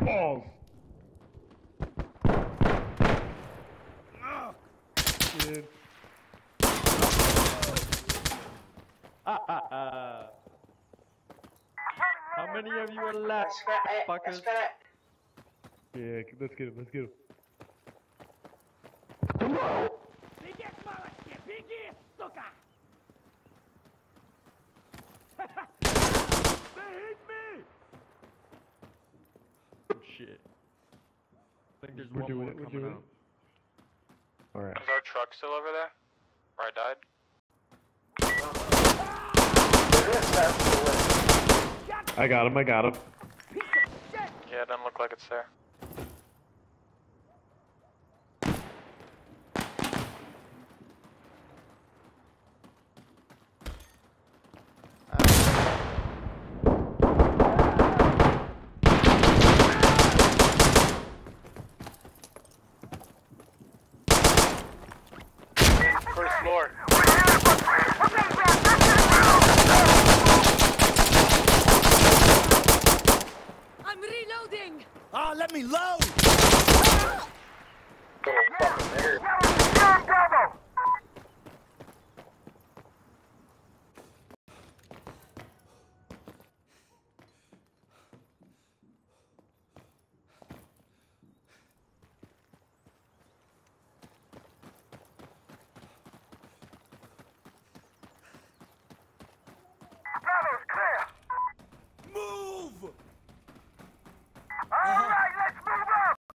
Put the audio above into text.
Balls! Dude. How many of you are left, fuckers? Yeah, let's get him, let's get him. Shit. I think there's We're one doing more it, we're coming doing out. All right. Is our truck still over there? Where I died? I got him. I got him. Yeah, it doesn't look like it's there. first floor. I'm reloading! Ah, oh, let me load! Ah!